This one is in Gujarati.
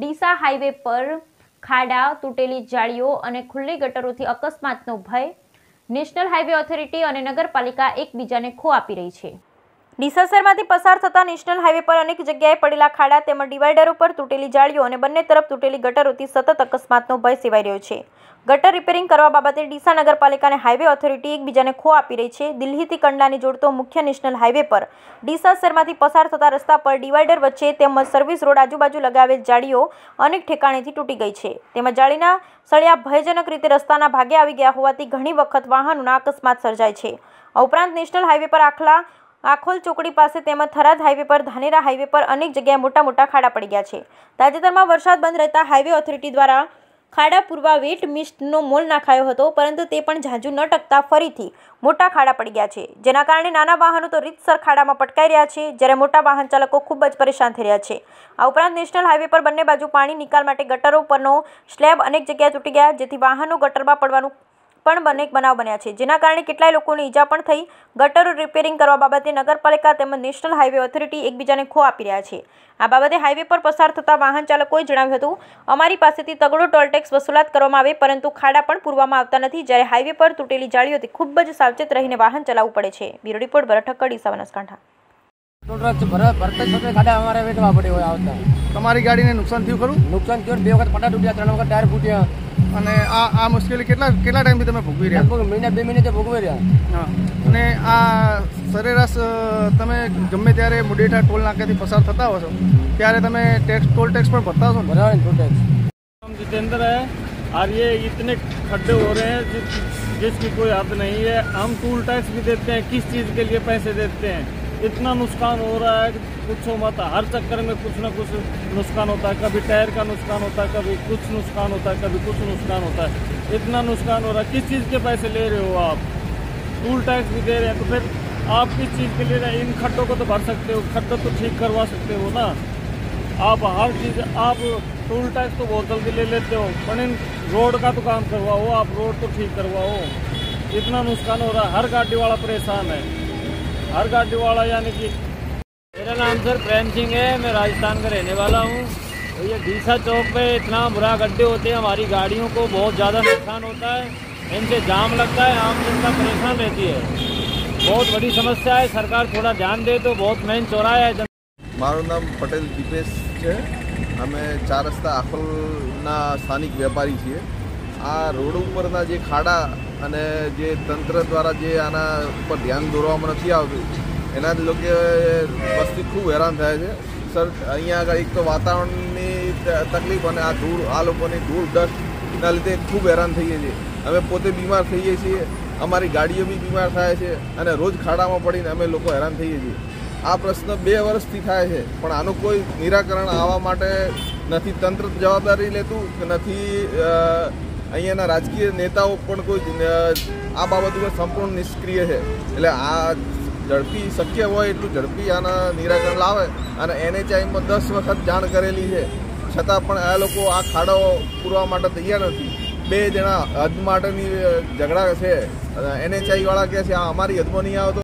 ડીસા હાઈવે પર ખાડા, તૂટેલી જાળીઓ અને ખુલ્લી ગટરોથી અકસ્માતનો ભય નેશનલ હાઈવે ઓથોરિટી અને નગરપાલિકા એકબીજાને ખો આપી રહી છે. ડીસા શહેરમાંથી પસાર થતા નેશનલ હાઈવે પર અનેક જગ્યાએ પડેલા ખાડા તેમજ ડિવાઈડર પર તૂટેલી જાળીઓ અને બંને તરફ તૂટેલી ગટરોથી સતત અકસ્માતનો ભય સેવાઈ રહ્યો છે. ગટર રિપેરિંગ કરવા બાબતે ડીસા નગરપાલિકા અને હાઈવે ઓથોરિટી એકબીજાને ખો આપી રહી છે. દિલ્હીથી કંડલાને જોડતો મુખ્ય નેશનલ હાઈવે પર ડીસા શહેરમાંથી પસાર થતા રસ્તા પર ડિવાઈડર વચ્ચે તેમજ સર્વિસ રોડ આજુબાજુ લગાવેલ જાળીઓ અનેક ઠેકાણેથી તૂટી ગઈ છે. તેમજ જાળીના સળિયા ભયજનક રીતે રસ્તાના ભાગે આવી ગયા હોવાથી ઘણી વખત વાહનોના અકસ્માત સર્જાય છે. આ ઉપરાંત નેશનલ હાઈવે પર આખલા આખોલ ચોકડી પાસે તેમજ થરાદ હાઈવે પર, ધાનેરા હાઈવે પર અનેક જગ્યાએ મોટા મોટા ખાડા પડી ગયા છે. તાજેતરમાં વરસાદ બંધ રહેતા હાઈવે ઓથોરિટી દ્વારા ખાડા પૂરવા વેટ મિસ્ટનો મોલ નાખાયો હતો, પરંતુ તે પણ ઝાંઝુ ન ટકતા ફરીથી મોટા ખાડા પડી ગયા છે. જેના કારણે નાના વાહનો તો રીતસર ખાડામાં પટકાઈ રહ્યા છે, જ્યારે મોટા વાહન ચાલકો ખૂબ જ પરેશાન થઈ રહ્યા છે. આ ઉપરાંત નેશનલ હાઈવે પર બંને બાજુ પાણી નિકાલ માટે ગટરો પરનો સ્લેબ અનેક જગ્યાએ તૂટી ગયા, જેથી વાહનો ગટરમાં પડવાનું પણ અનેક બનાવ બન્યા છે. જેના કારણે કેટલાય લોકોને ઈજા પણ થઈ. ગટરો રિપેરિંગ કરવા બાબતે નગરપાલિકા તેમજ નેશનલ હાઈવે ઓથોરિટી એકબીજાને ખો આપી રહ્યા છે. આ બાબતે હાઈવે પર પસાર થતા વાહન ચાલકોએ જણાવ્યું હતું અમારી પાસેથી તગડો ટોલટેક્સ વસૂલાત કરવામાં આવે પરંતુ ખાડા પણ પૂરવામાં આવતા નથી. જ્યારે હાઈવે પર તૂટેલી જાળીઓથી ખૂબ જ સાવચેત રહીને વાહન ચલાવવું પડે છે. બ્યુરો રિપોર્ટ ભરત ઠક્કર ડીસા બનાસકાંઠા તમારી ગાડીને નુકસાન થયું ખરું? નુકસાન થયું બે વખત પટા તૂટ્યા ત્રણ વખત ટાયર ફૂટ્યા. અને આ આ મુશ્કેલી કેટલા કેટલા ટાઈમથી તમે ભોગવી રહ્યા લગભગ મહિના બે મહિને ભોગવી રહ્યા હા અને આ સરેરાશ અ, તમે ગમે ત્યારે મુડેઠા ટોલ નાકાથી પસાર થતા હો છો ત્યારે તમે ટેક્સ ટોલ ટેક્સ પણ ભરતા હશો ને ભરાવે ને ટોલ ટેક્સ हम जितेंद्र है और ये इतने खड्डे हो रहे हैं जिस, जिसकी कोई हद नहीं है हम टूल टैक्स भी देते हैं किस चीज़ के लिए पैसे देते हैं इतना नुकसान हो रहा है पूछो मत। हर चक्कर में कुछ ना कुछ नुकसान होता है। कभी टायर का नुकसान होता है, कभी कुछ नुकसान होता है, कभी कुछ नुकसान होता है। इतना नुकसान हो रहा है। किस चीज़ के पैसे ले रहे हो आप? टूल टैक्स भी दे रहे हैं तो फिर आप किस चीज़ के ले रहे हैं? इन खड्डों को तो भर सकते हो। खड्डा तो ठीक करवा सकते हो ना। आप हर चीज़, आप टूल टैक्स तो बहुत जल्दी ले लेते हो, पर इन रोड का तो काम करवाओ। आप रोड तो ठीक करवाओ। इतना नुकसान हो रहा है। हर गाड़ी वाला परेशान है। हर गाड़ी वाला यानी कि मेरा नाम सर प्रेम सिंह है मैं राजस्थान का रहने वाला हूँ तो ये डीसा चौक पे इतना बुरा गड्ढे होते हैं हमारी गाड़ियों को बहुत ज़्यादा नुकसान होता है इनसे जाम लगता है आम जनता परेशान रहती है बहुत बड़ी समस्या है सरकार थोड़ा ध्यान दे तो बहुत मेन चौराहा है મારું નામ પટેલ દીપેશ છે અમે ચાર રસ્તા આખોલના સ્થાનિક વેપારી છીએ આ રોડ ઉપરના જે ખાડા અને જે તંત્ર દ્વારા જે આના ઉપર ધ્યાન દોરવામાં નથી આવતું, એના લોકો વસ્તી ખૂબ હેરાન થાય છે. સર, અહીંયા આગળ એક તો વાતાવરણની તકલીફ અને આ ધૂળ, આ લોકોની ધૂળ ડસ્ટના લીધે ખૂબ હેરાન થઈએ છીએ. અમે પોતે બીમાર થઈએ છીએ, અમારી ગાડીઓ બી બીમાર થાય છે અને રોજ ખાડામાં પડીને અમે લોકો હેરાન થઈએ છીએ. આ પ્રશ્ન બે વર્ષથી થાય છે, પણ આનું કોઈ નિરાકરણ આવવા માટે નથી તંત્ર જવાબદારી લેતું કે નથી અહીંયાના રાજકીય નેતાઓ પણ કોઈ આ બાબત ઉપર સંપૂર્ણ નિષ્ક્રિય છે. એટલે આ ઝડપી શક્ય હોય એટલું ઝડપી આના નિરાકરણ લાવે અને એનએચઆઈમાં દસ વખત જાણ કરેલી છે. છતાં પણ આ લોકો આ ખાડો પૂરવા માટે તૈયાર નથી. બે જણા હદ માટેની ઝઘડા છે. એનએચઆઈ વાળા કહે છે, આ અમારી હદમાં નહીં આવે તો